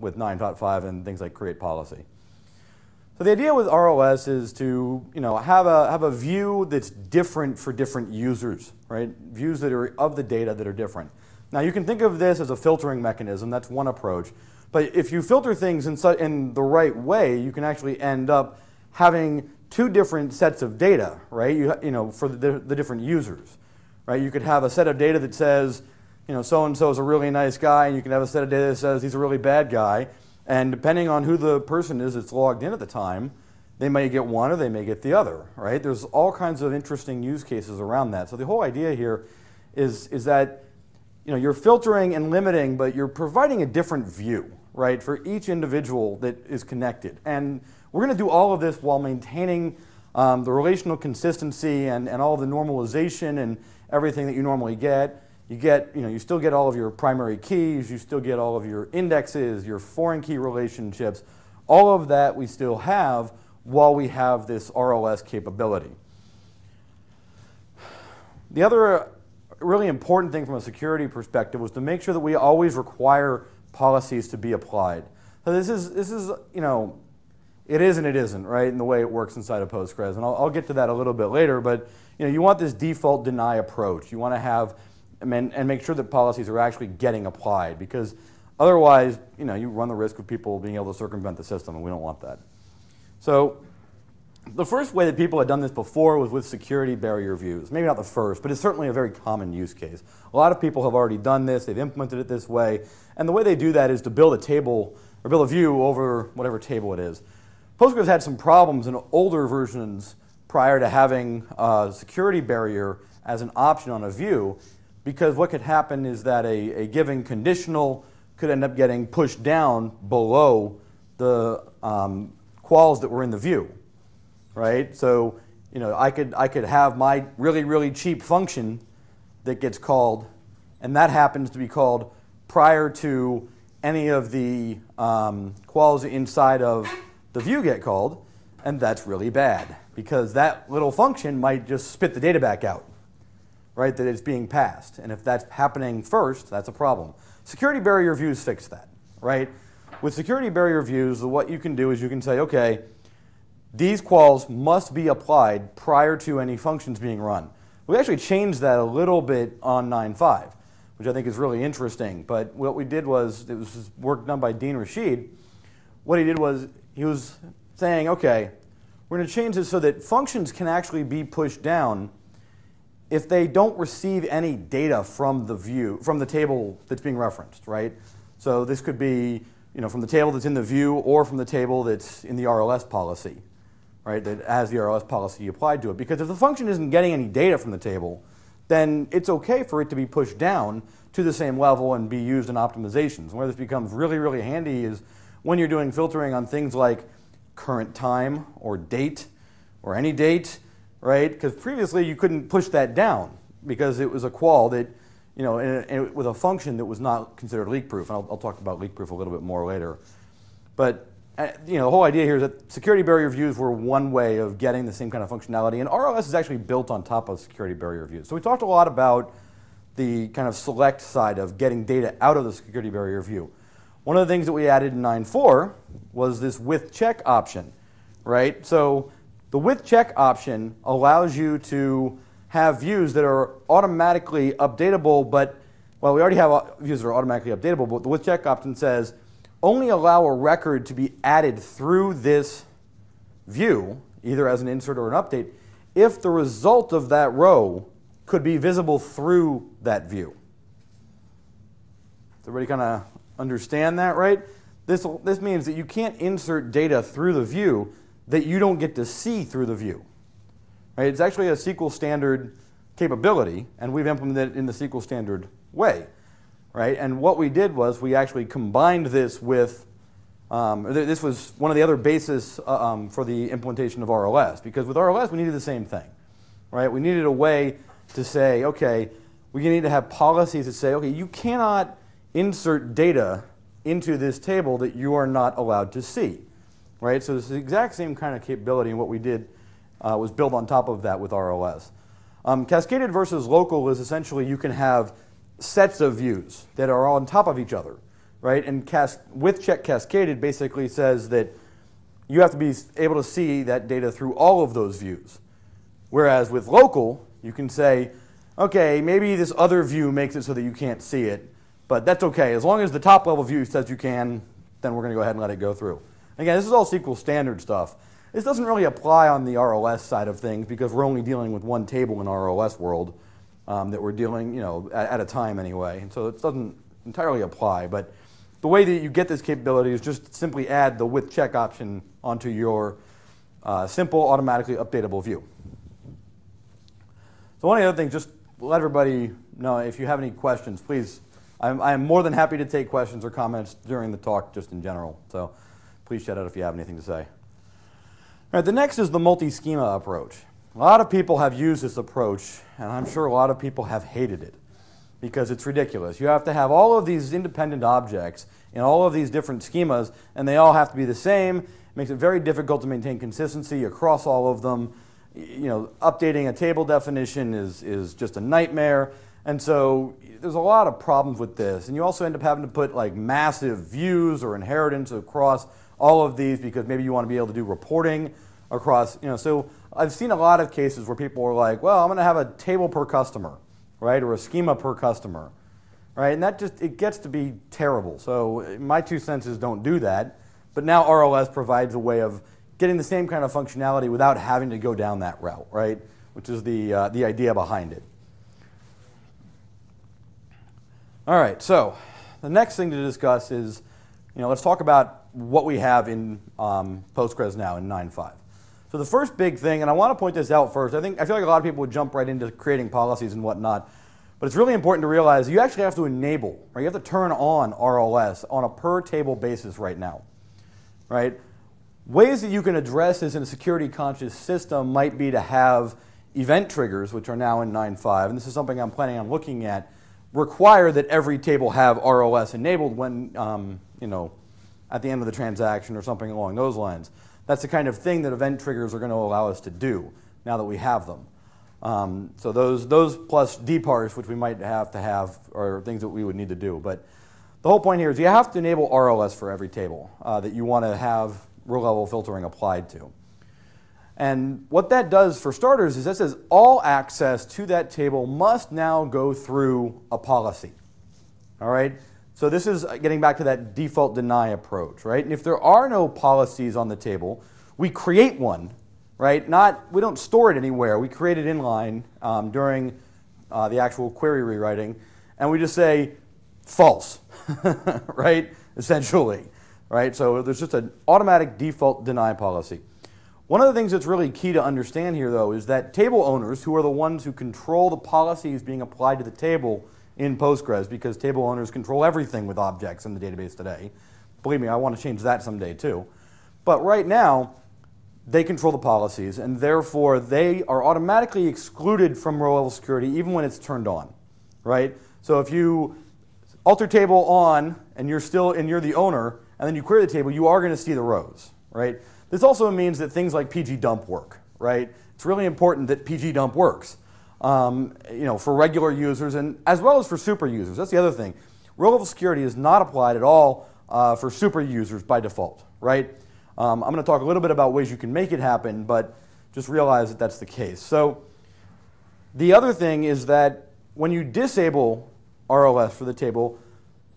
with 9.5 and things like create policy. So the idea with RLS is to you know, have, a, have a view that's different for different users, right? Views that are of the data that are different. Now you can think of this as a filtering mechanism, that's one approach. But if you filter things in, in the right way, you can actually end up having two different sets of data, right? You, you know, for the, the different users, right? You could have a set of data that says, you know, so and so is a really nice guy, and you can have a set of data that says he's a really bad guy. And depending on who the person is that's logged in at the time, they may get one or they may get the other, right? There's all kinds of interesting use cases around that. So the whole idea here is, is that you know, you're filtering and limiting, but you're providing a different view, right, for each individual that is connected. And we're going to do all of this while maintaining um, the relational consistency and, and all the normalization and everything that you normally get. You get, you know, you still get all of your primary keys, you still get all of your indexes, your foreign key relationships. All of that we still have while we have this RLS capability. The other uh, really important thing from a security perspective was to make sure that we always require policies to be applied. So this is, this is you know, it is and it isn't, right, in the way it works inside of Postgres. And I'll, I'll get to that a little bit later, but you know, you want this default deny approach. You want to have and, and make sure that policies are actually getting applied because otherwise, you know, you run the risk of people being able to circumvent the system, and we don't want that. So the first way that people had done this before was with security barrier views. Maybe not the first, but it's certainly a very common use case. A lot of people have already done this, they've implemented it this way, and the way they do that is to build a table or build a view over whatever table it is. Postgres had some problems in older versions prior to having a security barrier as an option on a view, because what could happen is that a, a given conditional could end up getting pushed down below the um, quals that were in the view, right? So, you know, I could, I could have my really, really cheap function that gets called, and that happens to be called prior to any of the um, quals inside of the view get called, and that's really bad because that little function might just spit the data back out right, that it's being passed. And if that's happening first, that's a problem. Security barrier views fix that, right? With security barrier views, what you can do is you can say, okay, these quals must be applied prior to any functions being run. We actually changed that a little bit on 9.5, which I think is really interesting. But what we did was, it was work done by Dean Rasheed. What he did was, he was saying, okay, we're going to change this so that functions can actually be pushed down if they don't receive any data from the view, from the table that's being referenced, right? So this could be you know, from the table that's in the view or from the table that's in the RLS policy, right, that has the RLS policy applied to it. Because if the function isn't getting any data from the table, then it's okay for it to be pushed down to the same level and be used in optimizations. Where this becomes really, really handy is when you're doing filtering on things like current time or date or any date, right? Because previously you couldn't push that down because it was a qual that, you know, and, and with a function that was not considered leak-proof. And I'll, I'll talk about leak-proof a little bit more later. But uh, you know, the whole idea here is that security barrier views were one way of getting the same kind of functionality, and RLS is actually built on top of security barrier views. So we talked a lot about the kind of select side of getting data out of the security barrier view. One of the things that we added in 9.4 was this with check option, right? So the with check option allows you to have views that are automatically updatable, but, well, we already have uh, views that are automatically updatable, but the with check option says only allow a record to be added through this view, either as an insert or an update, if the result of that row could be visible through that view. Does everybody kind of understand that, right? This, this means that you can't insert data through the view that you don't get to see through the view. Right? It's actually a SQL standard capability, and we've implemented it in the SQL standard way. Right? And what we did was we actually combined this with, um, this was one of the other bases uh, um, for the implementation of RLS, because with RLS we needed the same thing. Right? We needed a way to say, okay, we need to have policies that say, okay, you cannot insert data into this table that you are not allowed to see right? So it's the exact same kind of capability, and what we did uh, was build on top of that with RLS. Um, cascaded versus local is essentially you can have sets of views that are on top of each other. right? And cas- with check cascaded basically says that you have to be able to see that data through all of those views. Whereas with local, you can say, okay, maybe this other view makes it so that you can't see it, but that's okay. As long as the top level view says you can, then we're going to go ahead and let it go through. Again, this is all SQL standard stuff. This doesn't really apply on the RLS side of things because we're only dealing with one table in our RLS world um, that we're dealing, you know, at, at, a time anyway. And so it doesn't entirely apply. But the way that you get this capability is just simply add the with check option onto your uh, simple automatically updatable view. So one of the other things, just let everybody know if you have any questions, please. I'm, I'm more than happy to take questions or comments during the talk, just in general. So please shout out if you have anything to say. All right, the next is the multi-schema approach. A lot of people have used this approach, and I'm sure a lot of people have hated it because it's ridiculous. You have to have all of these independent objects in all of these different schemas, and they all have to be the same. It makes it very difficult to maintain consistency across all of them. You know, updating a table definition is, is just a nightmare. And so there's a lot of problems with this. And you also end up having to put like massive views or inheritance across all of these because maybe you want to be able to do reporting across, you know, so I've seen a lot of cases where people are like, well, I'm going to have a table per customer, right, or a schema per customer, right, and that just, it gets to be terrible. So my two cents is don't do that, but now RLS provides a way of getting the same kind of functionality without having to go down that route, right, which is the, uh, the idea behind it. All right, so the next thing to discuss is, you know, let's talk about what we have in um, Postgres now in 9.5. So the first big thing, and I want to point this out first, I think I feel like a lot of people would jump right into creating policies and whatnot, but it's really important to realize you actually have to enable, right? You have to turn on RLS on a per table basis right now, right? Ways that you can address this in a security conscious system might be to have event triggers, which are now in 9.5, and this is something I'm planning on looking at, require that every table have RLS enabled when, um, you know, at the end of the transaction or something along those lines. That's the kind of thing that event triggers are going to allow us to do now that we have them. Um, so those, those plus deparse, which we might have to have, are things that we would need to do. But the whole point here is you have to enable RLS for every table uh, that you want to have row level filtering applied to. And what that does for starters is that says all access to that table must now go through a policy. All right? So this is getting back to that default deny approach, right? And if there are no policies on the table, we create one, right? Not we don't store it anywhere. We create it inline um, during uh, the actual query rewriting, and we just say false, right? Essentially, right? So there's just an automatic default deny policy. One of the things that's really key to understand here, though, is that table owners, who are the ones who control the policies being applied to the table, in Postgres because table owners control everything with objects in the database today. Believe me, I want to change that someday too. But right now, they control the policies, and therefore they are automatically excluded from row level security even when it's turned on, right? So if you alter table on and you're still and you're the owner, and then you query the table, you are going to see the rows, right? This also means that things like pgdump work, right? It's really important that pgdump works um, you know, for regular users and as well as for super users. That's the other thing. Row level security is not applied at all uh, for super users by default, right? Um, I'm going to talk a little bit about ways you can make it happen, but just realize that that's the case. So the other thing is that when you disable RLS for the table,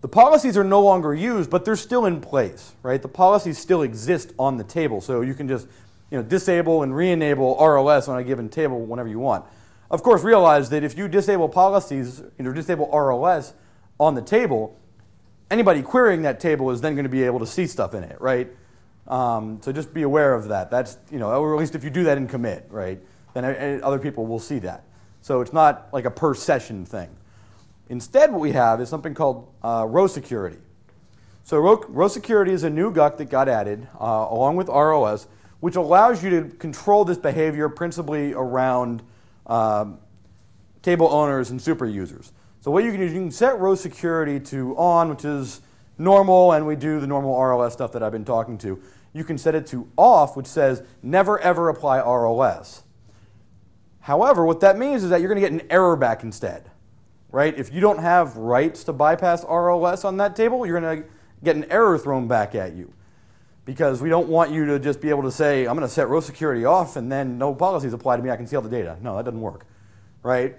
the policies are no longer used, but they're still in place, right? The policies still exist on the table, so you can just you know, disable and re-enable RLS on a given table whenever you want. Of course, realize that if you disable policies, know, disable RLS on the table, anybody querying that table is then going to be able to see stuff in it, right? Um, so just be aware of that. That's, you know, or at least if you do that in commit, right, then other people will see that. So it's not like a per session thing. Instead, what we have is something called uh, row security. So row, row, security is a new GUC that got added uh, along with RLS, which allows you to control this behavior principally around um, table owners and super users. So what you can do is you can set row security to on, which is normal, and we do the normal RLS stuff that I've been talking to. You can set it to off, which says never ever apply RLS. However, what that means is that you're going to get an error back instead, right? If you don't have rights to bypass RLS on that table, you're going to get an error thrown back at you. Because we don't want you to just be able to say, I'm going to set row security off and then no policies apply to me, I can see all the data. No, that doesn't work, right?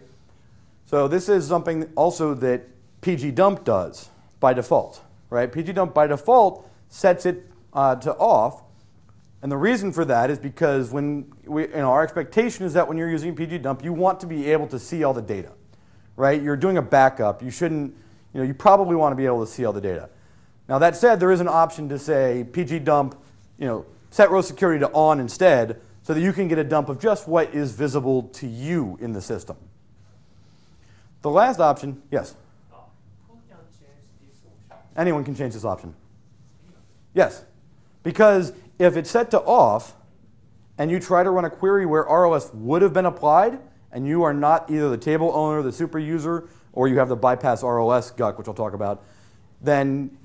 So this is something also that pgdump does by default, right? pgdump by default sets it uh, to off, and the reason for that is because when we, you know, our expectation is that when you're using pgdump, you want to be able to see all the data, right? You're doing a backup. You shouldn't, you know, you probably want to be able to see all the data. Now that said, there is an option to say pgdump, you know, set row security to on instead, so that you can get a dump of just what is visible to you in the system. The last option, yes. Anyone can change this option. Yes. Because if it's set to off and you try to run a query where RLS would have been applied and you are not either the table owner, the super user, or you have the bypass RLS GUC, which I'll talk about, then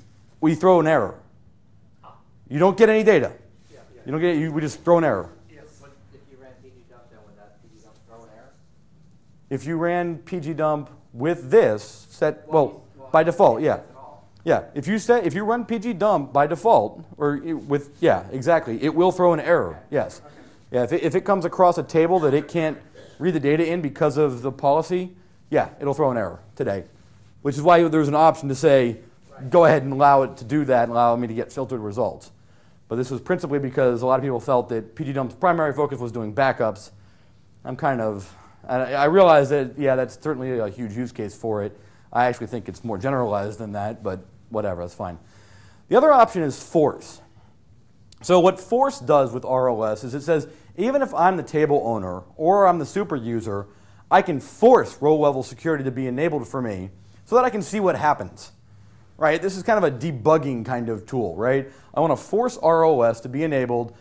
we throw an error. You don't get any data. You don't get you, we just throw an error. If you ran pgdump, then would that pgdump throw an error? If you ran pgdump with this set, well, by default, yeah. Yeah, if you say if you run pgdump by default, or with yeah, exactly, it will throw an error. Yes, yeah. If it, if it comes across a table that it can't read the data in because of the policy, yeah, it'll throw an error today, which is why there's an option to say, go ahead and allow it to do that and allow me to get filtered results. But this was principally because a lot of people felt that pgdump's primary focus was doing backups. I'm kind of, I, I realize that yeah, that's certainly a huge use case for it. I actually think it's more generalized than that, but whatever, that's fine. The other option is force. So what force does with RLS is it says, even if I'm the table owner or I'm the super user, I can force row level security to be enabled for me so that I can see what happens. Right? This is kind of a debugging kind of tool, right? I want to force RLS to be enabled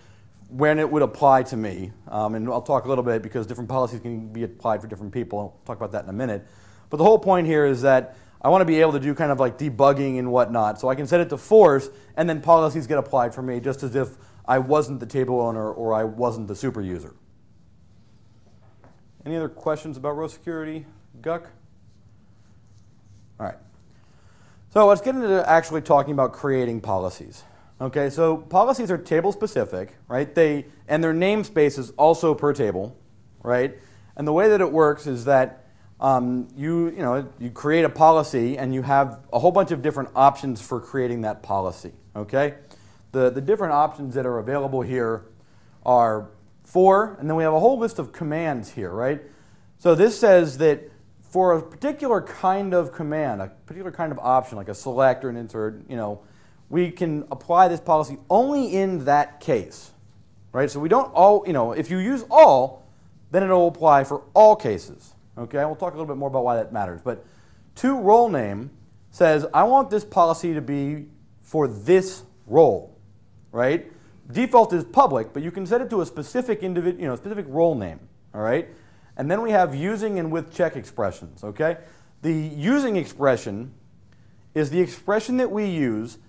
when it would apply to me. Um, and I'll talk a little bit because different policies can be applied for different people. I'll talk about that in a minute. But the whole point here is that I want to be able to do kind of like debugging and whatnot. So I can set it to force, and then policies get applied for me just as if I wasn't the table owner or I wasn't the super user. Any other questions about row security, GUC? All right. So let's get into actually talking about creating policies. Okay, so policies are table specific, right? They and their namespace is also per table, right? And the way that it works is that um, you, you, know, you create a policy and you have a whole bunch of different options for creating that policy. Okay? The, the different options that are available here are four, and then we have a whole list of commands here, right? So this says that for a particular kind of command, a particular kind of option, like a select or an insert, you know, we can apply this policy only in that case, right? So we don't all, you know, if you use all, then it'll apply for all cases. Okay, we'll talk a little bit more about why that matters. But to role name says, I want this policy to be for this role, right? Default is public, but you can set it to a specific individual, you know, specific role name, all right? And then we have using and with check expressions, okay? The using expression is the expression that we use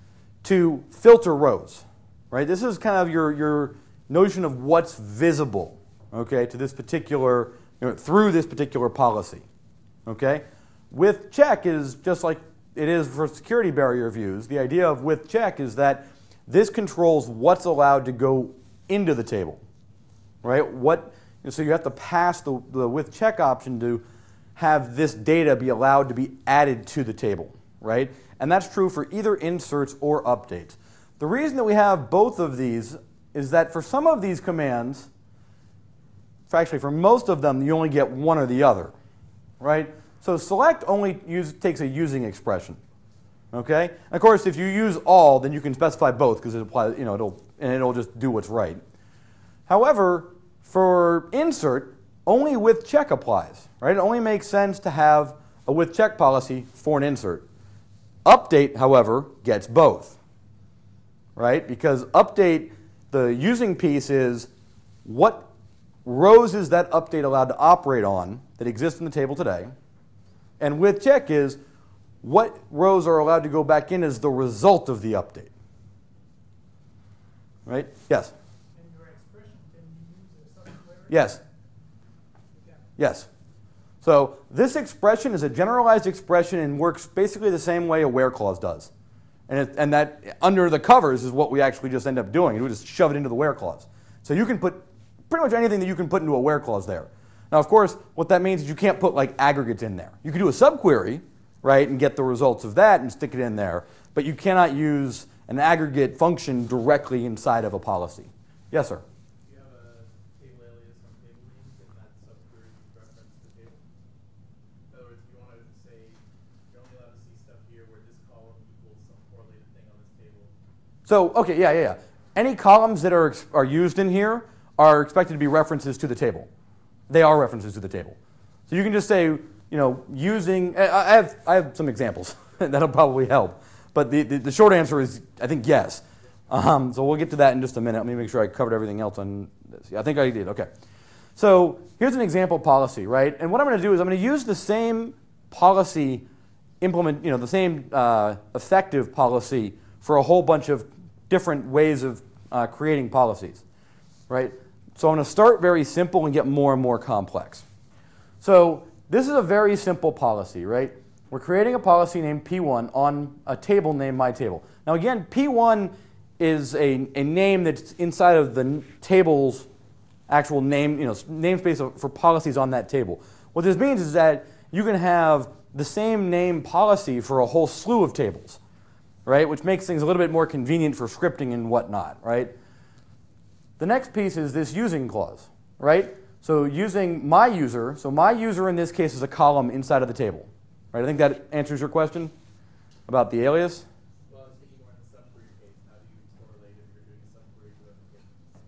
to filter rows, right? This is kind of your, your notion of what's visible, okay, to this particular you know, through this particular policy. Okay? With check is just like it is for security barrier views. The idea of with check is that this controls what's allowed to go into the table. Right? What so you have to pass the, the with check option to have this data be allowed to be added to the table, right? And that's true for either inserts or updates. The reason that we have both of these is that for some of these commands, actually for most of them, you only get one or the other, right? So select only use, takes a using expression, okay? And of course, if you use all, then you can specify both because it applies, you know, it'll, and it'll just do what's right. However, for insert, only with check applies, right? It only makes sense to have a with check policy for an insert. Update, however, gets both, right? Because update, the using piece is what rows is that update allowed to operate on that exist in the table today. And with check is what rows are allowed to go back in as the result of the update. Right? Yes? Yes. Yes. So this expression is a generalized expression and works basically the same way a where clause does. And, it, and that under the covers is what we actually just end up doing. We just shove it into the where clause. So you can put pretty much anything that you can put into a where clause there. Now, of course, what that means is you can't put like aggregates in there. You can do a subquery, right, and get the results of that and stick it in there, but you cannot use an aggregate function directly inside of a policy. Yes, sir. Do you have a table alias on table names and that subquery reference the table? In other words, if you want to say, you're only allowed to see stuff here where this column equals some correlated thing on this table. So, okay, yeah, yeah, yeah. Any columns that are, are used in here are expected to be references to the table. They are references to the table. So you can just say, you know, using, I have, I have some examples that'll probably help. But the, the, the short answer is, I think, yes. Um, so we'll get to that in just a minute. Let me make sure I covered everything else on this. Yeah, I think I did. Okay. So here's an example policy, right? And what I'm going to do is I'm going to use the same policy implement, you know, the same uh, effective policy for a whole bunch of different ways of uh, creating policies, right? So I'm going to start very simple and get more and more complex. So this is a very simple policy, right? We're creating a policy named P1 on a table named MyTable. Now again, P1 is a, a name that's inside of the table's actual name, you know, namespace for policies on that table. What this means is that you can have the same name policy for a whole slew of tables, right? Which makes things a little bit more convenient for scripting and whatnot, right? The next piece is this using clause, right? So using my user, so my user in this case is a column inside of the table, right? I think that answers your question about the alias. Well, I was thinking more in the subquery case, how do you correlate if you're doing a subquery to other tables?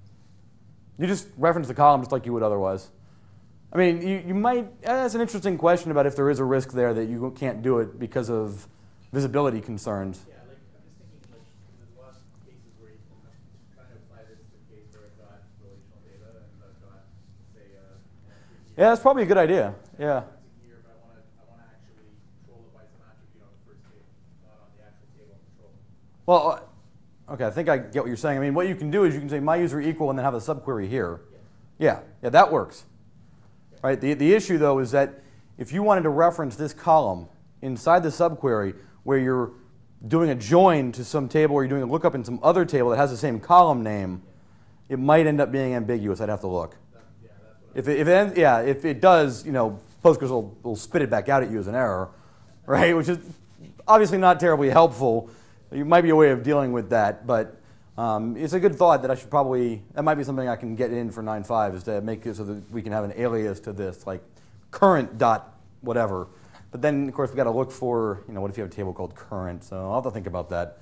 You just reference the column just like you would otherwise. I mean, you, you might, eh, that's an interesting question about if there is a risk there that you can't do it because of visibility concerns. Yeah, like, I'm just thinking, like, there's a lot of cases where you can kind of apply this to a case where I've got relational data and I've got, say, uh, entry Yeah, that's probably a good idea. Yeah. entry here, but I want to, I want to actually control it by some attribute on the first table, not on the actual table I'm controlling. Well, uh, okay, I think I get what you're saying. I mean, what you can do is you can say my user equal and then have a subquery here. Yeah, yeah, that works. Right? The, the issue, though, is that if you wanted to reference this column inside the subquery where you're doing a join to some table or you're doing a lookup in some other table that has the same column name, it might end up being ambiguous. I'd have to look. That, yeah, that's what If it, if it, ends- yeah, if it does, you know, Postgres will, will spit it back out at you as an error, right? Which is obviously not terribly helpful. It might be a way of dealing with that, but um, it's a good thought that I should probably, that might be something I can get in for 9.5 is to make it so that we can have an alias to this, like current dot whatever. But then, of course, we've got to look for, you know, what if you have a table called current? So I'll have to think about that.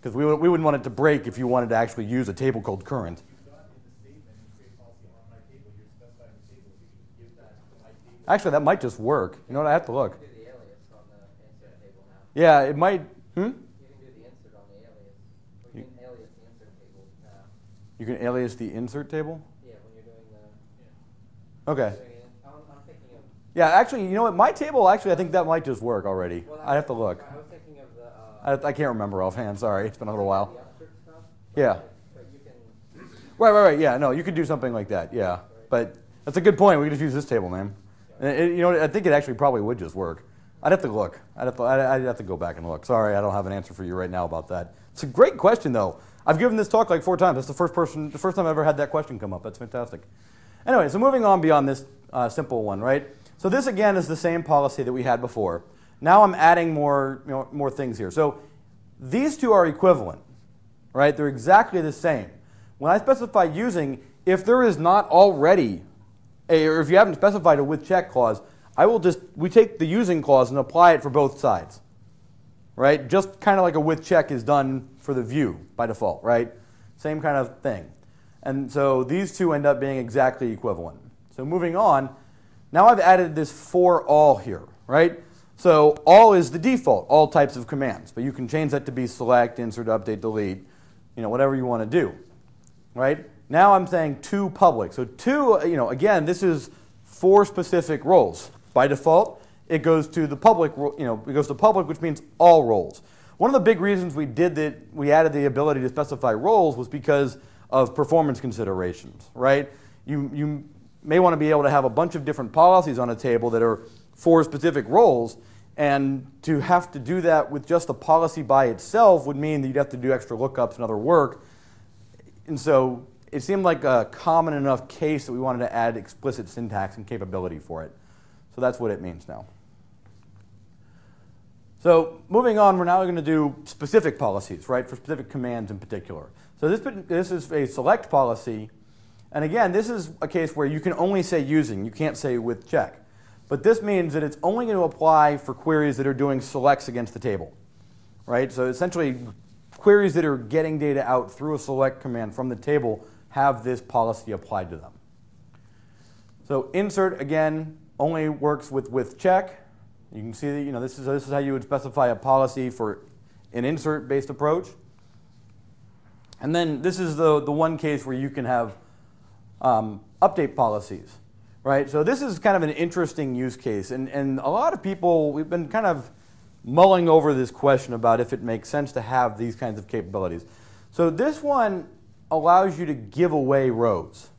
Because we, we wouldn't want it to break if you wanted to actually use a table called current. you've got in the statement, you create policy on my table, you're specifying the table, you can give that to my table. Actually, that might just work. You know what? I have to look. You do the alias on the insert table now. Yeah, it might. Hmm? You can do the insert on the alias. You can alias the insert table now. You can alias the insert table? Yeah, when you're doing the. Okay. doing I'm, I'm thinking of. Yeah, actually, you know what? My table, actually, I think that might just work already. well, I'd have to look. I was thinking of the. Uh, I, I can't remember offhand. Sorry. It's been a little while. Stuff. Yeah. Can. Right, right, right. Yeah, no, you could do something like that. Yeah. But that's a good point. We could just use this table name. It- you know, I think it actually probably would just work. I'd have to look. I'd have to, I'd, I'd have to go back and look. Sorry, I don't have an answer for you right now about that. It's a great question, though. I've given this talk like four times. That's the first person, the first time I've ever had that question come up. That's fantastic. Anyway, so moving on beyond this uh, simple one, right? So this again is the same policy that we had before. Now I'm adding more, you know, more things here. So these two are equivalent, right? They're exactly the same. When I specify using, if there is not already, or if you haven't specified a with check clause, I will just, we take the using clause and apply it for both sides, right? Just kind of like a with check is done for the view by default, right? Same kind of thing. And so these two end up being exactly equivalent. So moving on, now I've added this for all here, right? So all is the default, all types of commands, but you can change that to be select, insert, update, delete, you know, whatever you want to do, right? Now I'm saying to public. So to, uh, you know, again, this is for specific roles. By default, it goes to the public, you know, it goes to public, which means all roles. One of the big reasons we did that, we added the ability to specify roles was because of performance considerations, right? You, you may want to be able to have a bunch of different policies on a table that are for specific roles. And to have to do that with just a policy by itself would mean that you'd have to do extra lookups and other work. And so it seemed like a common enough case that we wanted to add explicit syntax and capability for it. So that's what it means now. So moving on, we're now going to do specific policies, right, for specific commands in particular. So this, this is a select policy. And again, this is a case where you can only say using. You can't say with check. But this means that it's only going to apply for queries that are doing selects against the table. Right? So essentially, queries that are getting data out through a select command from the table have this policy applied to them. So insert, again, only works with with check. You can see that you know, this, is, this is how you would specify a policy for an insert-based approach. And then this is the, the one case where you can have um, update policies right? So this is kind of an interesting use case, and, and a lot of people, we've been kind of mulling over this question about if it makes sense to have these kinds of capabilities. So this one allows you to give away rows,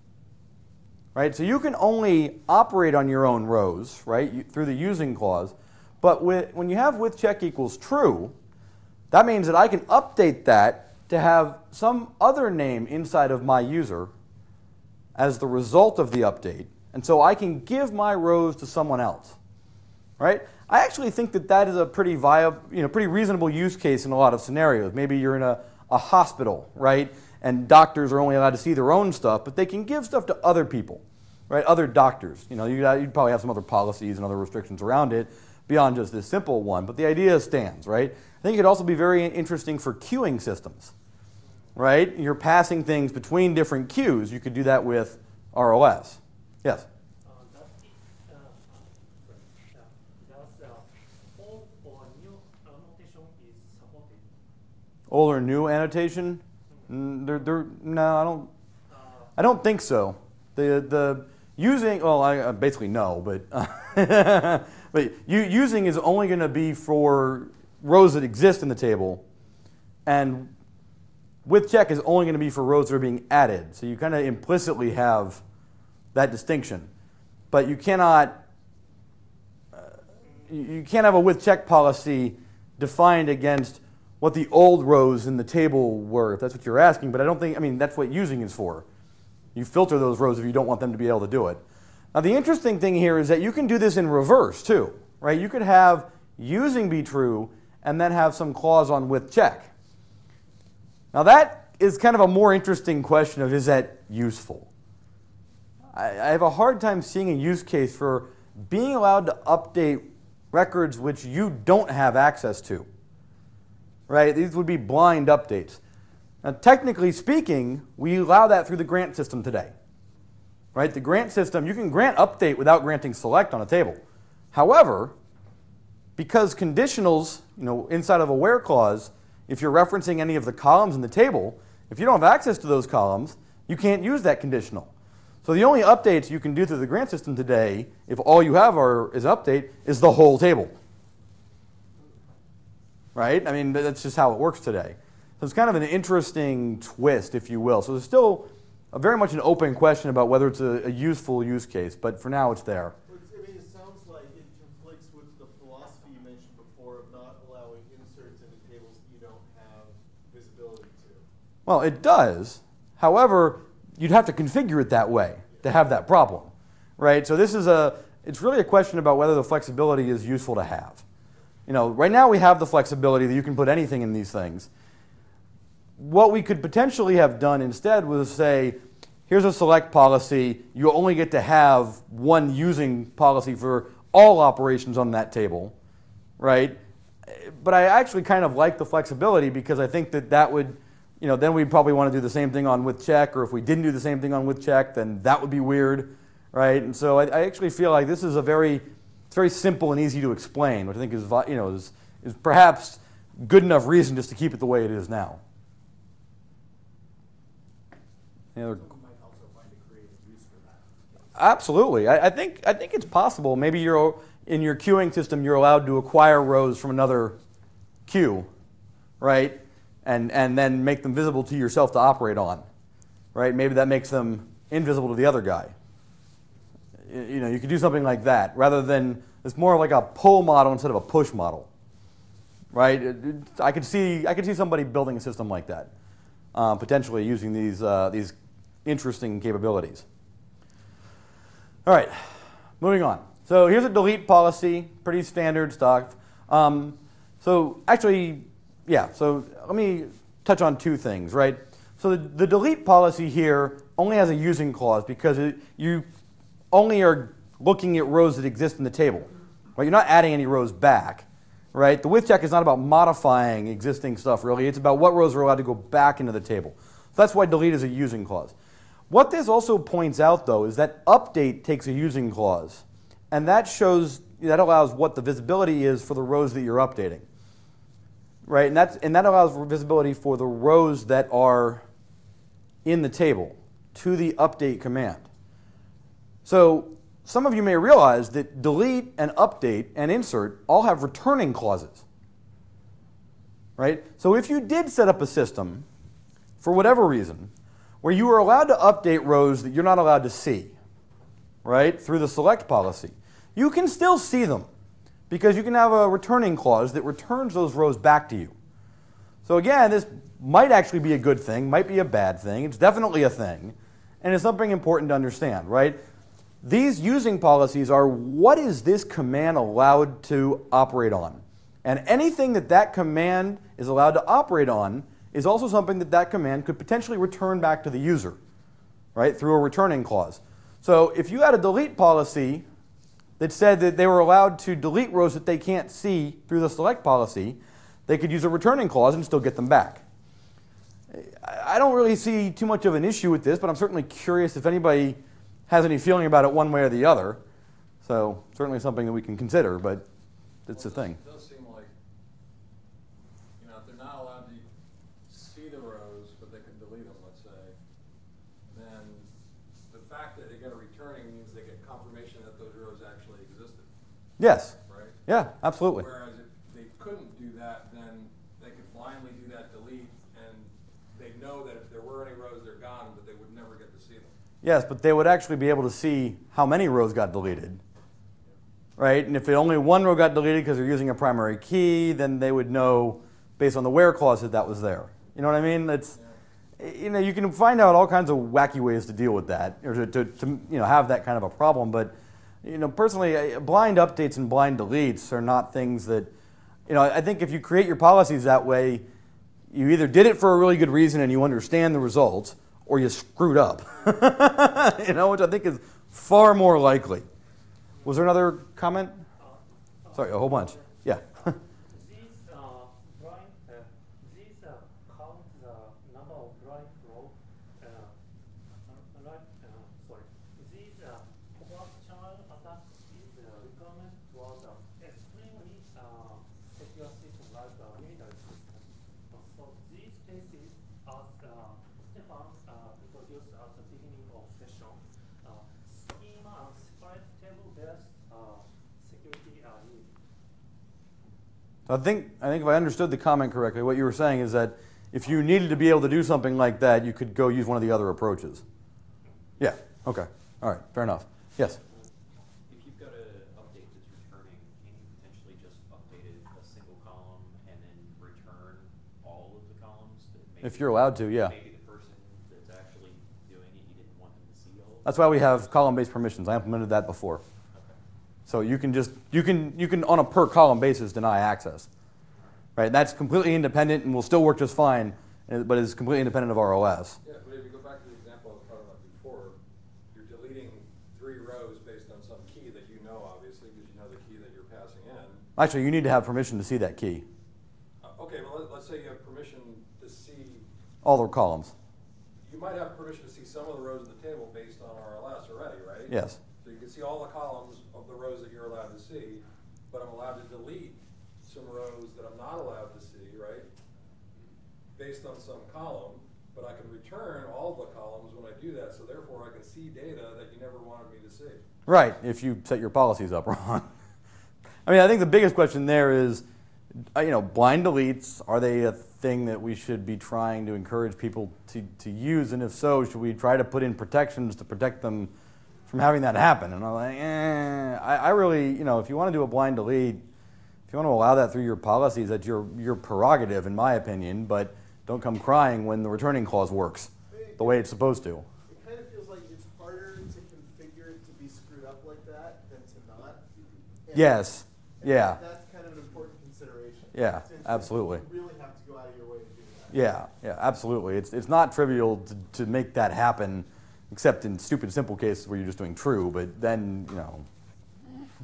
right? So you can only operate on your own rows, right, you, through the using clause, but with, when you have with check equals true, that means that I can update that to have some other name inside of my user as the result of the update, and so I can give my rows to someone else, right? I actually think that that is a pretty viable, you know, pretty reasonable use case in a lot of scenarios. Maybe you're in a, a hospital, right? And doctors are only allowed to see their own stuff, but they can give stuff to other people, right? Other doctors. You know, you'd, you'd probably have some other policies and other restrictions around it beyond just this simple one, but the idea stands, right? I think it could also be very interesting for queuing systems, right? You're passing things between different queues. You could do that with RLS. Yes. Does it, sorry, uh, uh, old or new annotation they're, they're, no, I don't. Uh, I don't think so. The the using well, I uh, basically no, but but you, using is only going to be for rows that exist in the table, and with check is only going to be for rows that are being added. So you kind of implicitly have that distinction. But you cannot, uh, you can't have a with check policy defined against what the old rows in the table were, if that's what you're asking. But I don't think, I mean, that's what using is for. You filter those rows if you don't want them to be able to do it. Now, the interesting thing here is that you can do this in reverse too, right? You could have using be true and then have some clause on with check. Now, that is kind of a more interesting question of is that useful? I, I have a hard time seeing a use case for being allowed to update records which you don't have access to. Right? These would be blind updates. Now, technically speaking, we allow that through the grant system today. Right? The grant system, you can grant update without granting select on a table. However, because conditionals, you know, inside of a where clause, if you're referencing any of the columns in the table, if you don't have access to those columns, you can't use that conditional. So the only updates you can do through the grant system today, if all you have are, is update, is the whole table. Right? I mean, that's just how it works today. So it's kind of an interesting twist, if you will. So there's still a very much an open question about whether it's a, a useful use case, but for now it's there. Well, I mean, it sounds like it conflicts with the philosophy you mentioned before of not allowing inserts into tables that you don't have visibility to. Well, it does. However, you'd have to configure it that way to have that problem, right? So this is a, it's really a question about whether the flexibility is useful to have. You know, right now we have the flexibility that you can put anything in these things. What we could potentially have done instead was say, here's a select policy. You only get to have one using policy for all operations on that table, right? But I actually kind of like the flexibility because I think that that would you know, then we'd probably want to do the same thing on with check, or if we didn't do the same thing on with check, then that would be weird, right? And so I, I actually feel like this is a very, it's very simple and easy to explain, which I think is, you know, is, is perhaps good enough reason just to keep it the way it is now. Any other? Absolutely. I, I, think I think it's possible. Maybe you're in your queuing system, you're allowed to acquire rows from another queue, right? and, and then make them visible to yourself to operate on, right? Maybe that makes them invisible to the other guy. You know, you could do something like that rather than It's more of like a pull model instead of a push model, right? I could see I could see somebody building a system like that, uh, potentially using these uh, these interesting capabilities. All right, moving on. So here's a delete policy, pretty standard stuff. Um, so actually, yeah. So let me touch on two things, right? So the, the delete policy here only has a using clause because it, you only are looking at rows that exist in the table. Right? You're not adding any rows back, right? The with check is not about modifying existing stuff really. It's about what rows are allowed to go back into the table. So that's why delete is a using clause. What this also points out though is that update takes a using clause. And that shows that allows what the visibility is for the rows that you're updating. Right? And that's and that allows visibility for the rows that are in the table to the update command. So some of you may realize that delete and update and insert all have returning clauses. Right? So if you did set up a system for whatever reason where you were allowed to update rows that you're not allowed to see, right, through the select policy, you can still see them because you can have a returning clause that returns those rows back to you. So again, this might actually be a good thing, might be a bad thing. It's definitely a thing, and it's something important to understand, right? These using policies are what is this command allowed to operate on? And anything that that command is allowed to operate on is also something that that command could potentially return back to the user, right, through a returning clause. So if you had a delete policy that said that they were allowed to delete rows that they can't see through the select policy, they could use a returning clause and still get them back. I don't really see too much of an issue with this, but I'm certainly curious if anybody has any feeling about it one way or the other. So certainly something that we can consider, but it's a Well, it thing. It does seem like, you know, if they're not allowed to see the rows, but they can delete them, let's say, then the fact that they get a returning means they get confirmation that those rows actually existed, Yes. right? Yeah, absolutely. Whereas if they couldn't do that, then they could blindly do that delete, and they know that if there were any rows, they're gone, but they would never get to see them. Yes, but they would actually be able to see how many rows got deleted. Right? And if only one row got deleted because they're using a primary key, then they would know based on the where clause that that was there. You know what I mean? That's you know, you can find out all kinds of wacky ways to deal with that or to, to, to you know have that kind of a problem, but you know, personally, blind updates and blind deletes are not things that you know, I think if you create your policies that way, you either did it for a really good reason and you understand the results, or you screwed up. you know, which I think is far more likely. Was there another comment? Sorry, a whole bunch. Yeah. These blind, these count the number of blind row. Right, sorry. These pop-up channel attack is a requirement for the extremely secure system like the military system. So these cases, as Stefan introduced at the beginning of session, uh, schema and separate table-based uh, security are needed. I think, I think if I understood the comment correctly, what you were saying is that if you needed to be able to do something like that, you could go use one of the other approaches. Yeah, okay. All right, fair enough. Yes? If you've got an update That's why we have column-based permissions. I implemented that before. So you can just, you can, you can on a per column basis deny access. Right? That's completely independent and will still work just fine, uh, but it's completely independent of RLS. Yeah, but if you go back to the example I was talking about before, you're deleting three rows based on some key that you know, obviously, because you know the key that you're passing in. Actually, you need to have permission to see that key, Uh, Okay, well, let- let's say you have permission to see, all the columns. you might have permission to see some of the rows of the table based on RLS already, right? Yes. So you can see all the columns of the rows that you're allowed to see, but I'm allowed to delete some rows that I'm not allowed to see, right? Based on some column, but I can return all the columns when I do that, so therefore I can see data that you never wanted me to see. Right, if you set your policies up wrong. I mean, I think the biggest question there is, uh, you know, blind deletes, are they a thing that we should be trying to encourage people to, to use? And if so, should we try to put in protections to protect them from having that happen. And I'm like, eh, I, I really, you know, if you want to do a blind delete, if you want to allow that through your policies, that's your, your prerogative, in my opinion, but don't come crying when the returning clause works the way it's supposed to. It kind of feels like it's harder to configure it to be screwed up like that than to not. And- Yes. and Yeah. That's kind of an important consideration. Yeah, Since absolutely. You really have to go out of your way to do that. Yeah, yeah, absolutely. It's, it's not trivial to, to make that happen, except in stupid, simple cases where you're just doing true, but then, you know,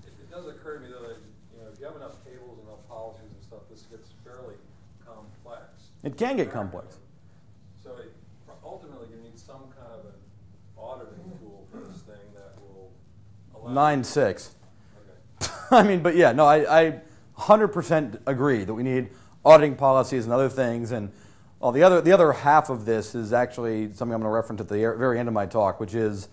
It, it does occur to me though that, you know, if you have enough tables, and enough policies and stuff, this gets fairly complex. it can get complex. So it- ultimately, you need some kind of an auditing tool for this thing that will allow. Nine six. Okay. I mean, but yeah, no, I, I 100% agree that we need auditing policies and other things. And well, the other the other half of this is actually something I'm going to reference at the er- very end of my talk, which is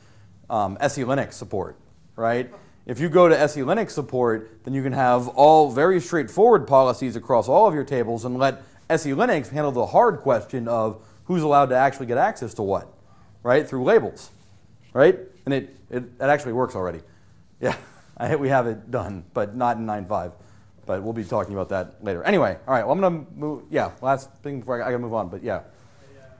um, SE Linux support. Right? If you go to SE Linux support, then you can have all very straightforward policies across all of your tables and let SE Linux handle the hard question of who's allowed to actually get access to what, right? Through labels, right? And it, it, it actually works already. Yeah, I we have it done, but not in 9.5. But we'll be talking about that later. Anyway, all right, well, I'm going to move, yeah, last thing before I, I got to move on, but yeah. I, um,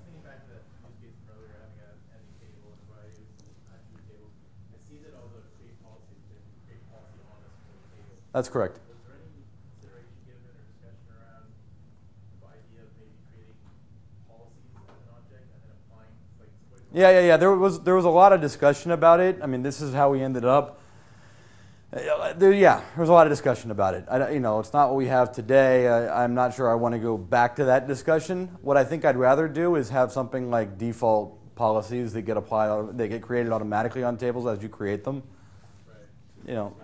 thinking back to that use case earlier, having a empty table and variety of attribute tables, I see that all the create policies, they create policy on this particular table. That's correct. Was there any consideration given or discussion around the idea of maybe creating policies as an object and then applying, like, what is Yeah, yeah, yeah. There was there was a lot of discussion about it. I mean, this is how we ended up. Uh, There, yeah, there was a lot of discussion about it. I, you know, it's not what we have today. I, I'm not sure I want to go back to that discussion. What I think I'd rather do is have something like default policies that get applied, they get created automatically on tables as you create them. You know,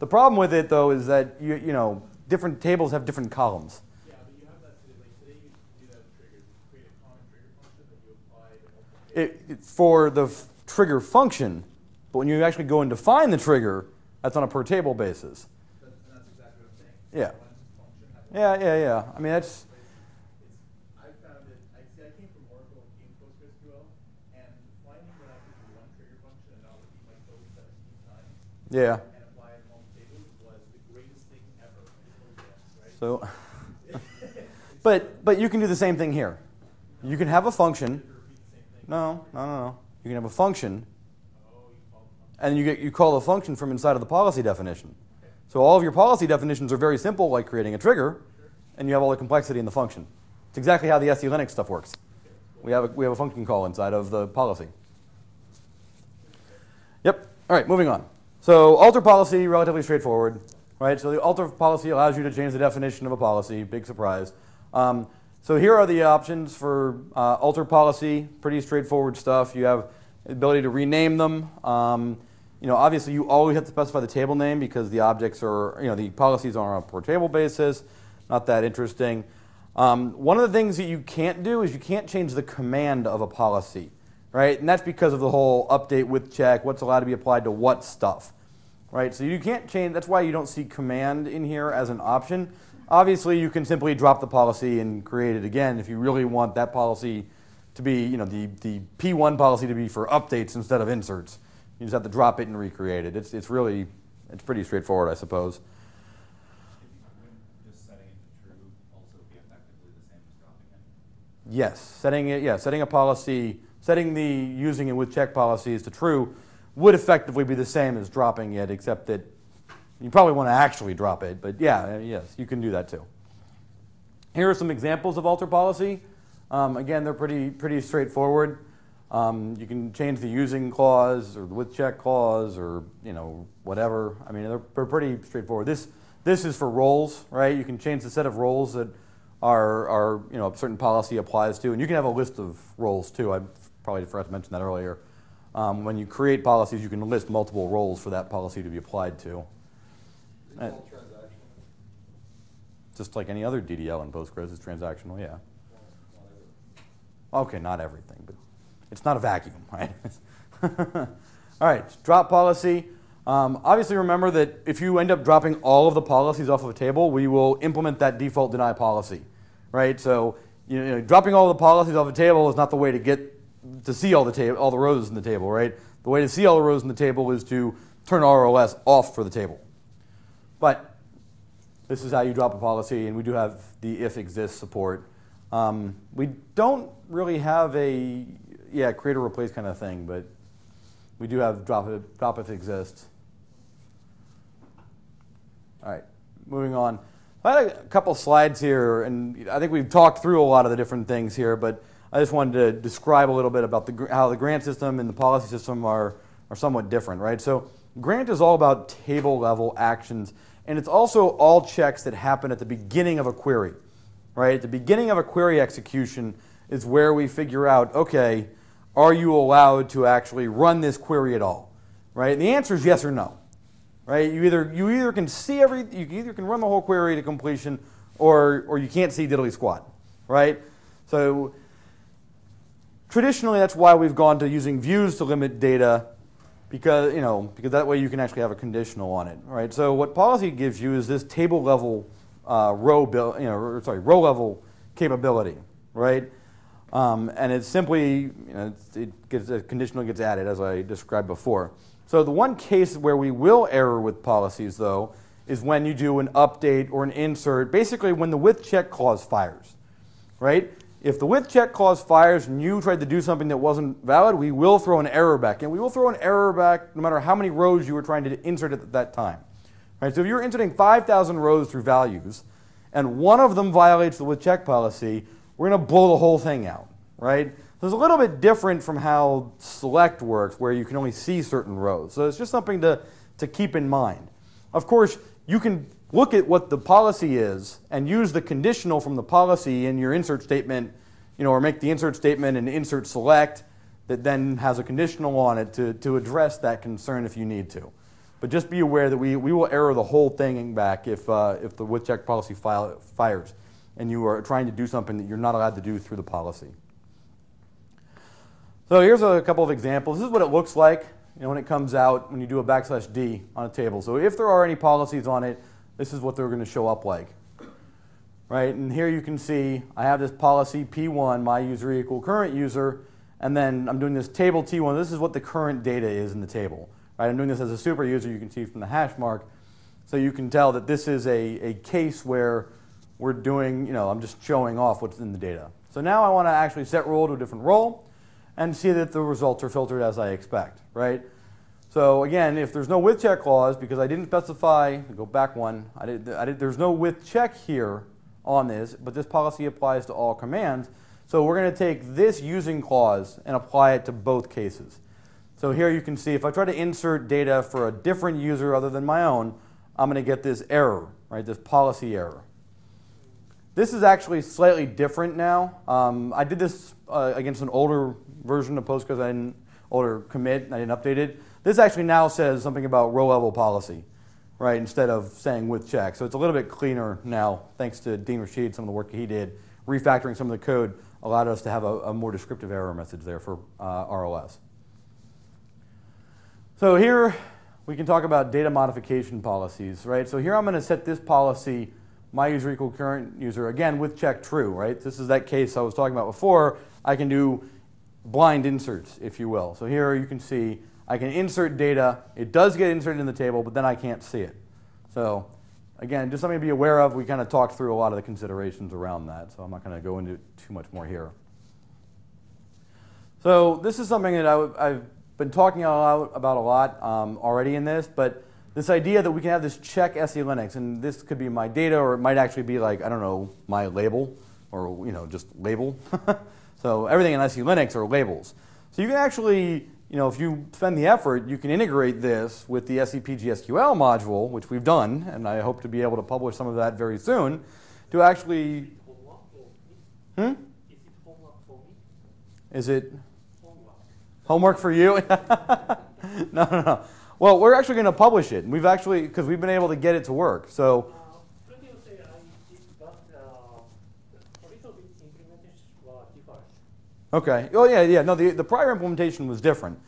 the problem with it though is that you you know different tables have different columns. Yeah, but you have that today, like, today you do that with triggers, you create a common trigger function that you apply to multiple tables. it, it- for the trigger function, but when you actually go and define the trigger, that's on a per table basis. That's, exactly what I'm saying. Yeah. One function has Yeah, yeah, yeah. I mean, that's I found it, I came from Oracle and PostgreSQL, and finding that I could do one trigger function and not repeat my code seventeen times yeah. and apply it to multiple was the greatest thing ever in programs, right? So, but but you can do the same thing here. You can have a function. To repeat the same thing. No, no, no, no. You can have a function, Oh, you call the function. And you get you call the function from inside of the policy definition. So all of your policy definitions are very simple, like creating a trigger, and you have all the complexity in the function. It's exactly how the SE Linux stuff works. We have a, we have a function call inside of the policy. Yep. All right, moving on. So alter policy, relatively straightforward, right? So the alter policy allows you to change the definition of a policy. Big surprise. Um, so here are the options for uh, alter policy. Pretty straightforward stuff. You have ability to rename them. Um, you know, obviously you always have to specify the table name because the objects are, you know, the policies are on a per table basis. Not that interesting. Um, one of the things that you can't do is you can't change the command of a policy, right? And that's because of the whole update with check, what's allowed to be applied to what stuff, right? So you can't change, that's why you don't see command in here as an option. Obviously, you can simply drop the policy and create it again if you really want that policy to be, you know, the, the P1 policy to be for updates instead of inserts. You just have to drop it and recreate it. It's, it's really, it's pretty straightforward, I suppose. Yes, setting it, yeah, setting a policy, setting the using it with check policies to true would effectively be the same as dropping it, except that you probably want to actually drop it. But yeah, yes, you can do that too. Here are some examples of alter policy. Um, again, they're pretty pretty straightforward. Um, you can change the using clause or the with check clause or you know whatever. I mean, they're, they're pretty straightforward. This this is for roles, right? You can change the set of roles that are are you know a certain policy applies to, and you can have a list of roles too. I probably forgot to mention that earlier. Um, when you create policies, you can list multiple roles for that policy to be applied to, It's Uh, all transactional. just like any other DDL in Postgres is transactional. Yeah. Okay, not everything, but it's not a vacuum, right? all right, drop policy. Um, obviously, remember that if you end up dropping all of the policies off of a table, we will implement that default deny policy, right? So, you know, dropping all the policies off a table is not the way to get to see all the table, all the rows in the table, right? The way to see all the rows in the table is to turn RLS off for the table. But this is how you drop a policy, and we do have the if exists support. Um, we don't really have a yeah create or replace kind of thing, but we do have drop if, drop if exists. All right, moving on. I had a couple slides here, and I think we've talked through a lot of the different things here, but I just wanted to describe a little bit about the, how the grant system and the policy system are, are somewhat different, right? So, grant is all about table level actions, and it's also all checks that happen at the beginning of a query, right? At the beginning of a query execution is where we figure out, okay, are you allowed to actually run this query at all, right? And the answer is yes or no right? You either you either can see every you either can run the whole query to completion, or or you can't see diddly squat, right? So traditionally, that's why we've gone to using views to limit data, because you know because that way you can actually have a conditional on it, right? So what policy gives you is this table level uh, row bill, you know, or, sorry, row level capability, right? Um, and it's simply you know, it gets a conditional gets added as I described before. So the one case where we will error with policies, though, is when you do an update or an insert, basically when the with check clause fires, right? If the with check clause fires and you tried to do something that wasn't valid, we will throw an error back. And we will throw an error back no matter how many rows you were trying to insert at that time. Right? So if you're inserting 5,000 rows through values and one of them violates the with check policy, we're going to blow the whole thing out, right? So it's a little bit different from how select works, where you can only see certain rows. So it's just something to, to keep in mind. Of course, you can look at what the policy is and use the conditional from the policy in your insert statement, you know, or make the insert statement an insert select that then has a conditional on it to, to address that concern if you need to. But just be aware that we, we will error the whole thing back if, uh, if the with check policy file, fires and you are trying to do something that you're not allowed to do through the policy. So here's a couple of examples. This is what it looks like you know, when it comes out when you do a backslash D on a table. So if there are any policies on it, this is what they're going to show up like. Right, and here you can see I have this policy P1, my user equal current user, and then I'm doing this table T1. This is what the current data is in the table. Right, I'm doing this as a super user, you can see from the hash mark. So you can tell that this is a, a case where we're doing, you know, I'm just showing off what's in the data. So now I want to actually set role to a different role and see that the results are filtered as I expect, right? So again, if there's no with check clause, because I didn't specify, go back one, I did, I did, there's no with check here on this, but this policy applies to all commands. So we're going to take this using clause and apply it to both cases. So here you can see if I try to insert data for a different user other than my own, I'm going to get this error, right, this policy error. This is actually slightly different now. Um, I did this uh, against an older version of Postgres, I didn't, older commit, I didn't update it. This actually now says something about row level policy, right, instead of saying with check. So it's a little bit cleaner now, thanks to Dean Rasheed, some of the work he did. Refactoring some of the code allowed us to have a, a more descriptive error message there for uh, RLS. So here we can talk about data modification policies, right? So here I'm going to set this policy, my user equal current user, again with check true, right? This is that case I was talking about before. I can do blind inserts, if you will. So here you can see I can insert data. It does get inserted in the table, but then I can't see it. So again, just something to be aware of. We kind of talked through a lot of the considerations around that, so I'm not going to go into too much more here. So this is something that I, have been talking about a lot um, already in this, but this idea that we can have this check SE Linux, and this could be my data, or it might actually be like, I don't know, my label, or you know, just label. so everything in SE Linux are labels. So you can actually, you know, if you spend the effort, you can integrate this with the sepgsql module, which we've done, and I hope to be able to publish some of that very soon, to actually, hmm? Is it homework for me? Is it Homework. homework for you? no, no, no. Well, we're actually going to publish it. and We've actually, because we've been able to get it to work. So Uh, previously I did, uh, a little bit implementation was different. Okay. Oh yeah, yeah. No, the, the prior implementation was different.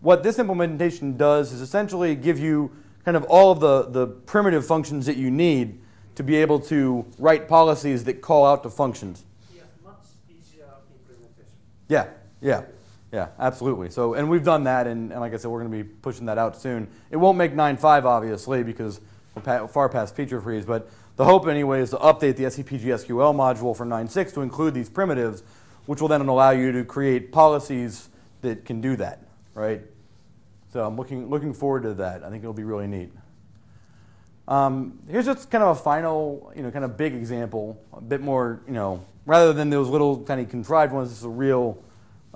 What this implementation does is essentially give you kind of all of the, the primitive functions that you need to be able to write policies that call out to functions. Yes, much easier implementation. Yeah, yeah. Yeah, absolutely. So, and we've done that, and, and like I said, we're going to be pushing that out soon. It won't make 9.5, obviously, because we're far past feature freeze, but the hope, anyway, is to update the sepgsql module for 9.6 to include these primitives, which will then allow you to create policies that can do that, right? So I'm looking, looking forward to that. I think it'll be really neat. Um, here's just kind of a final, you know, kind of big example, a bit more, you know, rather than those little of contrived ones, this is a real,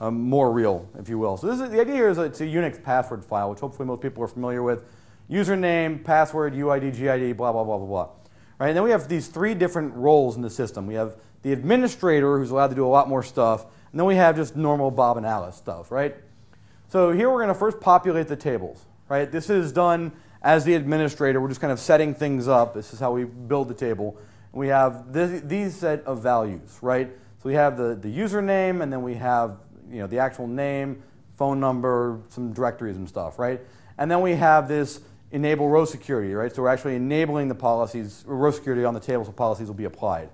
um, more real, if you will. So this is, the idea here is it's a Unix password file, which hopefully most people are familiar with. Username, password, UID, GID, blah, blah, blah, blah, blah. Right? And then we have these three different roles in the system. We have the administrator, who's allowed to do a lot more stuff, and then we have just normal Bob and Alice stuff, right? So here we're going to first populate the tables, right? This is done as the administrator. We're just kind of setting things up. This is how we build the table. We have this, these set of values, right? So we have the, the username, and then we have you know, the actual name, phone number, some directories and stuff, right? And then we have this enable row security, right? So we're actually enabling the policies, row security on the table so policies will be applied.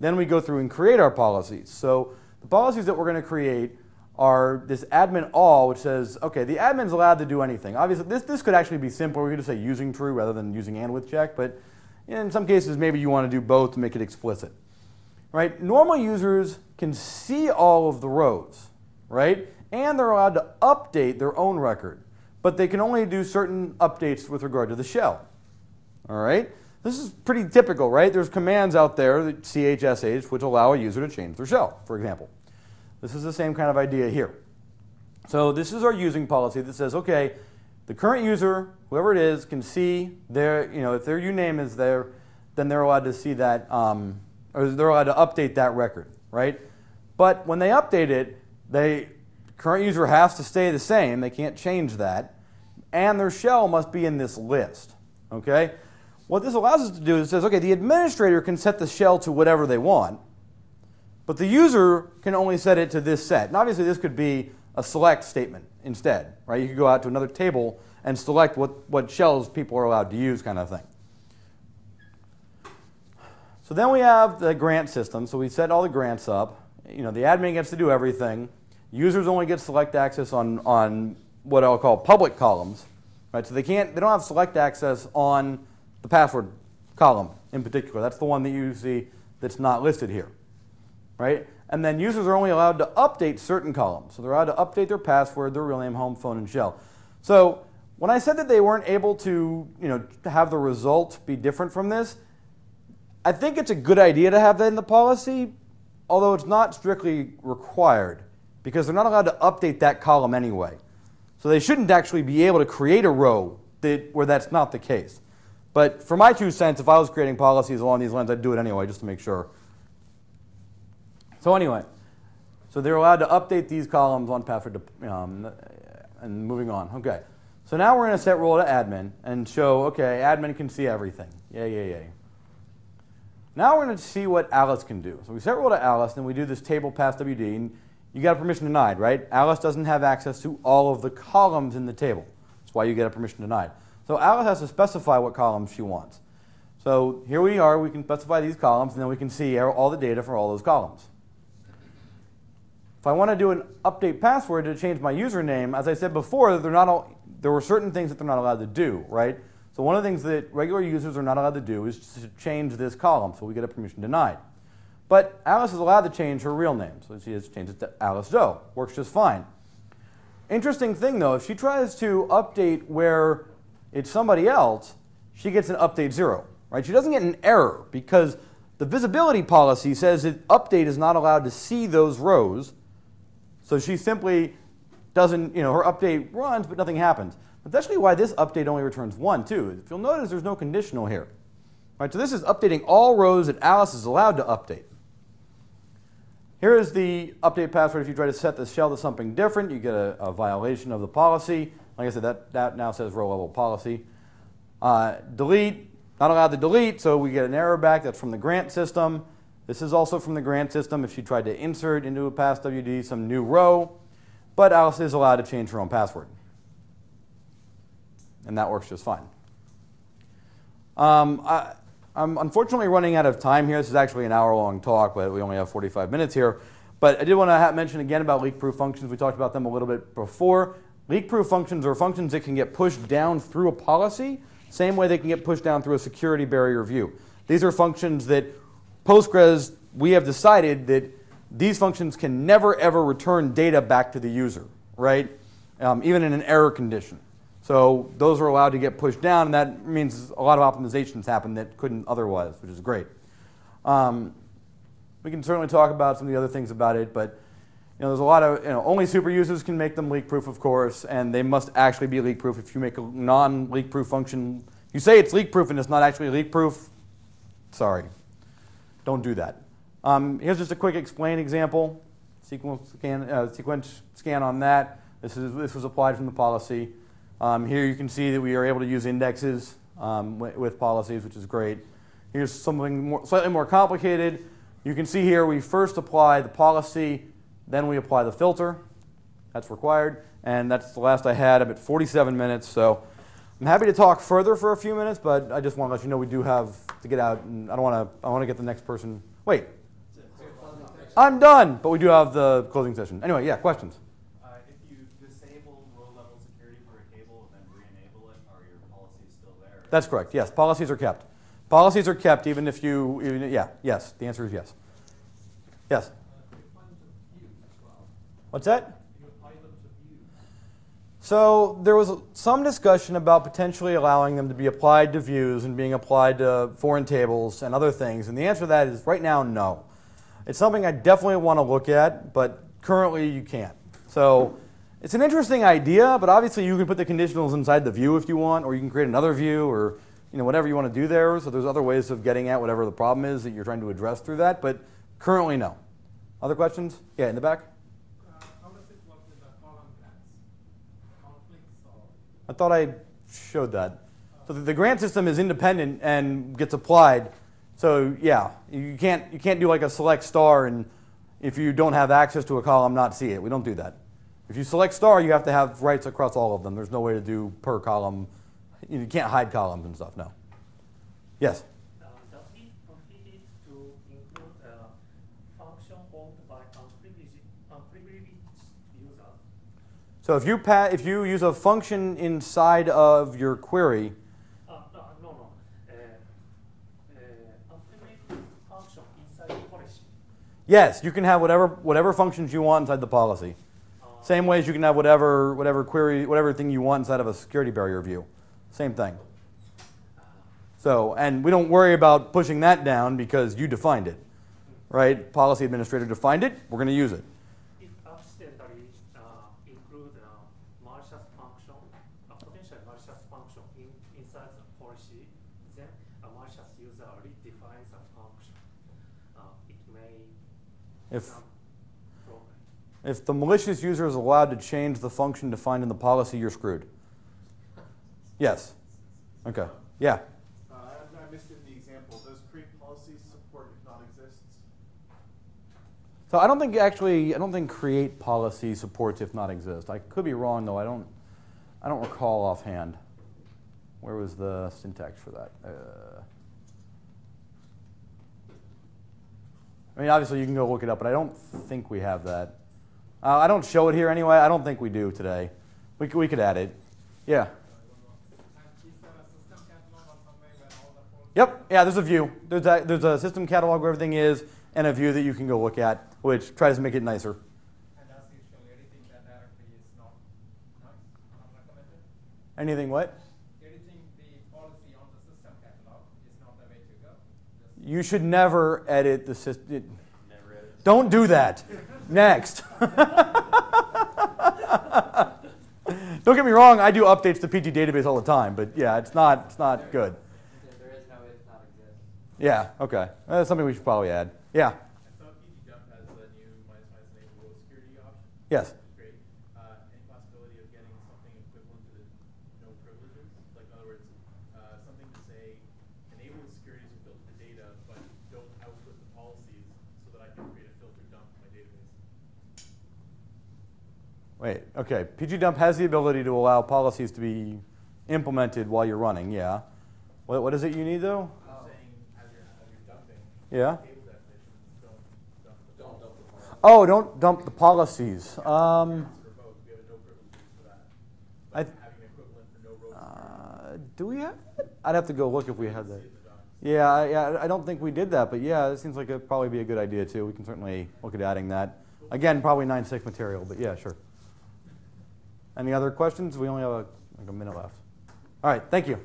Then we go through and create our policies. So the policies that we're going to create are this admin all, which says, okay, the admin's allowed to do anything. Obviously, this, this could actually be simpler. We could just say using true rather than using and with check, but in some cases, maybe you want to do both to make it explicit. Right? Normal users can see all of the rows, right? And they're allowed to update their own record, but they can only do certain updates with regard to the shell. All right? This is pretty typical, right? There's commands out there, the CHSH, which allow a user to change their shell, for example. This is the same kind of idea here. So this is our using policy that says, okay, the current user, whoever it is, can see their, you know, if their uname is there, then they're allowed to see that, um, or they're allowed to update that record, right? But when they update it, they, the current user has to stay the same. They can't change that. And their shell must be in this list, okay? What this allows us to do is it says, okay, the administrator can set the shell to whatever they want, but the user can only set it to this set. And obviously, this could be a select statement instead, right? You could go out to another table and select what, what shells people are allowed to use, kind of thing. So then we have the grant system. So we set all the grants up. You know, the admin gets to do everything. Users only get select access on, on what I'll call public columns, right? So they can't, they don't have select access on the password column in particular. That's the one that you see that's not listed here, right? And then users are only allowed to update certain columns. So they're allowed to update their password, their real name, home, phone, and shell. So when I said that they weren't able to, you know, have the result be different from this, I think it's a good idea to have that in the policy, although it's not strictly required because they're not allowed to update that column anyway. So they shouldn't actually be able to create a row that, where that's not the case. But for my two cents, if I was creating policies along these lines, I'd do it anyway just to make sure. So anyway, so they're allowed to update these columns on password um, and moving on. Okay. So now we're going to set role to admin and show, okay, admin can see everything. Yay, yay, yay. Now we're going to see what Alice can do. So we set role to Alice, then we do this table pass WD, and you got a permission denied, right? Alice doesn't have access to all of the columns in the table. That's why you get a permission denied. So Alice has to specify what columns she wants. So here we are, we can specify these columns, and then we can see all the data for all those columns. If I want to do an update password to change my username, as I said before, they're not all, there were certain things that they're not allowed to do, right? So one of the things that regular users are not allowed to do is to change this column, so we get a permission denied. But Alice is allowed to change her real name, so she has changed it to Alice Doe. Works just fine. Interesting thing though, if she tries to update where it's somebody else, she gets an update zero, right? She doesn't get an error because the visibility policy says that update is not allowed to see those rows. So she simply doesn't, you know, her update runs, but nothing happens. That's actually why this update only returns one, too. If you'll notice, there's no conditional here. Right, so this is updating all rows that Alice is allowed to update. Here is the update password. If you try to set the shell to something different, you get a, a violation of the policy. Like I said, that, that now says row level policy. Uh, delete, not allowed to delete, so we get an error back. That's from the grant system. This is also from the grant system if she tried to insert into a pass WD some new row, but Alice is allowed to change her own password. And that works just fine. Um, I, I'm unfortunately running out of time here. This is actually an hour long talk, but we only have 45 minutes here. But I did want to mention again about leak-proof functions. We talked about them a little bit before. Leak-proof functions are functions that can get pushed down through a policy, same way they can get pushed down through a security barrier view. These are functions that Postgres, we have decided that these functions can never ever return data back to the user, right? Um, even in an error condition. So those are allowed to get pushed down, and that means a lot of optimizations happen that couldn't otherwise, which is great. Um, we can certainly talk about some of the other things about it, but you know, there's a lot of you know, only super users can make them leak proof, of course, and they must actually be leak proof. If you make a non-leak proof function, you say it's leak proof and it's not actually leak proof. Sorry, don't do that. Um, here's just a quick explain example. Sequence scan, uh, sequence scan on that. This is this was applied from the policy. Um, here you can see that we are able to use indexes um, with, policies, which is great. Here's something more, slightly more complicated. You can see here we first apply the policy, then we apply the filter. That's required, and that's the last I had. I'm at 47 minutes, so I'm happy to talk further for a few minutes, but I just want to let you know we do have to get out, and I don't want to. I want to get the next person. Wait, I'm done, but we do have the closing session. Anyway, yeah, questions. Uh, if you disable row-level security for a table and then re-enable it, are your policies still there? That's correct. Yes, policies are kept. Policies are kept even if you, even, yeah, yes. The answer is yes. Yes. What's that? So there was some discussion about potentially allowing them to be applied to views and being applied to foreign tables and other things. And the answer to that is right now, no. It's something I definitely want to look at, but currently you can't. So it's an interesting idea, but obviously you can put the conditionals inside the view if you want, or you can create another view, or you know whatever you want to do there. So there's other ways of getting at whatever the problem is that you're trying to address through that. But currently, no. Other questions? Yeah, in the back. Uh, how does it work with the column grants? Conflicts or? I thought I showed that. So the, the grant system is independent and gets applied. So yeah, you can't you can't do like a select star and if you don't have access to a column, not see it. We don't do that. If you select star, you have to have rights across all of them. There's no way to do per column. You can't hide columns and stuff. No. Yes. Uh, does it prohibit to include a function owned by unprivileged, unprivileged users? So if you pa- if you use a function inside of your query, Uh, no, no, no. Uh, uh, unprivileged function inside the policy. yes, you can have whatever whatever functions you want inside the policy. Uh, Same way as you can have whatever whatever query whatever thing you want inside of a security barrier view. Same thing. So, and we don't worry about pushing that down because you defined it, right? Policy administrator defined it. We're going to use it. If accidentally uh, include a malicious function, a potential malicious function in, inside the policy, then a malicious user redefines a function. Uh, it may If. If the malicious user is allowed to change the function defined in the policy, you're screwed. Yes. Okay. Yeah. Uh, I, missed it in the example. Does create policies support if not exists? So I don't think actually I don't think create policy supports if not exist. I could be wrong though. I don't I don't recall offhand. Where was the syntax for that? Uh, I mean, obviously you can go look it up, but I don't think we have that. Uh, I don't show it here anyway. I don't think we do today. We could, we could add it. Yeah. And is there a system catalog or somewhere where all the code? Yep. Yeah. There's a view. There's a, there's a system catalog where everything is, and a view that you can go look at, which tries to make it nicer. And as usual, editing that directly is not nice, not recommended. Anything what? Editing the policy on the system catalog is not the way to go. You should never edit the system. Never edit. Don't do that. Next. Don't get me wrong. I do updates to PG database all the time, but yeah, it's not. It's not good. There is no if not exists. Yeah. Okay. That's something we should probably add. Yeah. I saw PG Dump has a new minus minus enable security option. Yes. Great. Uh, any possibility of getting something equivalent to the no privileges? Like in other words, uh, something to say enable the securities to filter the data, but don't output the policies so that I can create a filter dump in my database. Wait. Okay. PG dump has the ability to allow policies to be implemented while you're running. Yeah. What, what is it you need though? I'm saying as you're, as you're dumping, Yeah. table definitions don't dump the Don't dump the policy. Oh, don't dump the policies. Um, It's revoked, we have a no privileges for that. I, having an equivalent for no road uh, do we have? I'd have to go look if we had that. See the docs. Yeah, I- yeah. I don't think we did that, but yeah, it seems like it'd probably be a good idea too. We can certainly look at adding that. Again, probably nine six material, but yeah, sure. Any other questions? We only have a, like a minute left. All right, thank you.